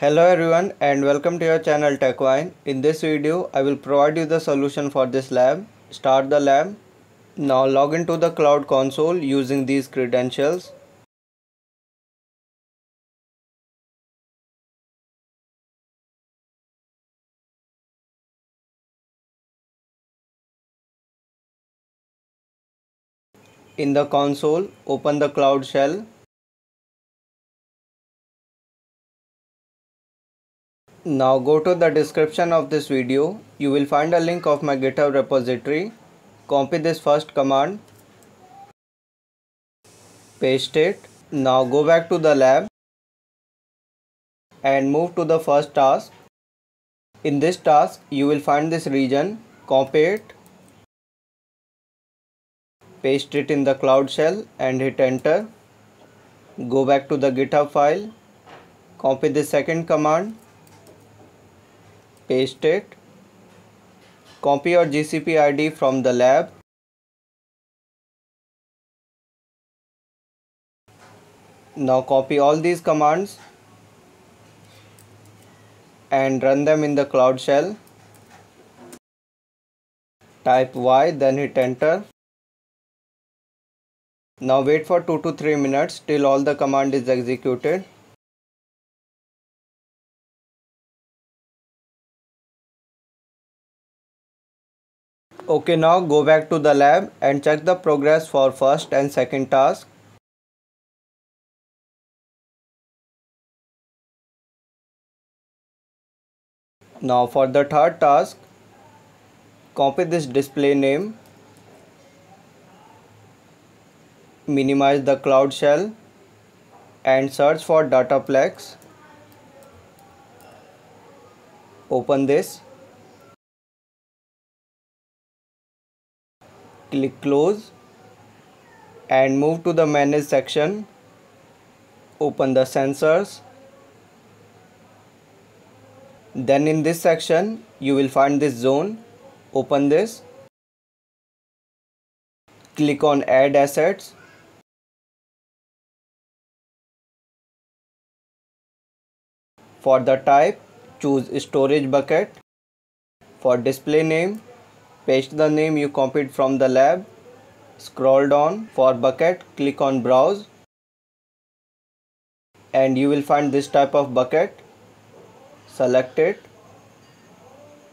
Hello everyone and welcome to your channel TechVine. In this video I will provide you the solution for this lab. Start the lab. Now log into the cloud console using these credentials. In the console, open the Cloud Shell. Now go to the description of this video. You will find a link of my GitHub repository. Copy this first command. Paste it. Now go back to the lab and move to the first task. In this task, you will find this region. Copy it paste it in the cloud shell and hit enter go back to the github file copy the second command paste it. Copy your gcp id from the lab. Now copy all these commands and run them in the cloud shell. Type y then hit enter. Now wait for 2 to 3 minutes till all the command is executed. Okay now go back to the lab and check the progress for first and second task. Now for the third task, copy this display name minimize the cloud shell and search for dataplex open this click close and move to the manage section. Open the sensors. Then in this section you will find this zone. Open this. Click on add assets. For the type, choose storage bucket. For display name, paste the name you copied from the lab. Scroll down for bucket, click on browse and you will find this type of bucket. Select it,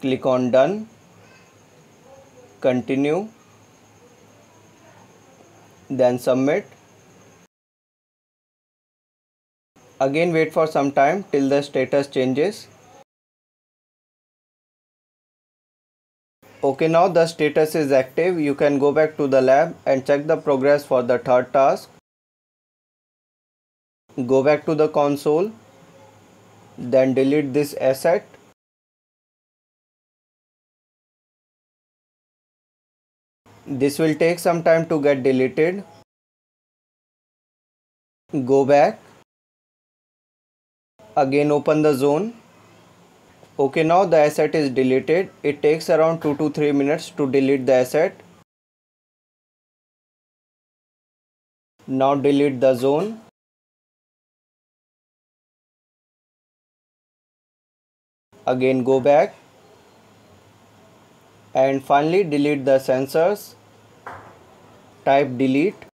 click on done, continue, then submit Again wait for some time till the status changes. Okay now the status is active. You can go back to the lab and check the progress for the third task. Go back to the console. Then delete this asset. This will take some time to get deleted. Go back again open the zone okay now the asset is deleted. It takes around 2 to 3 minutes to delete the asset. Now delete the zone. Again go back. And finally delete the sensors. Type delete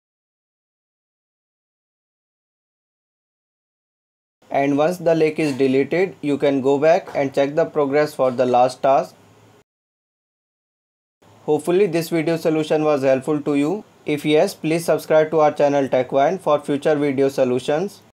and once the lake is deleted you can go back and check the progress for the last task. Hopefully this video solution was helpful to you. If yes, please subscribe to our channel TechVine for future video solutions.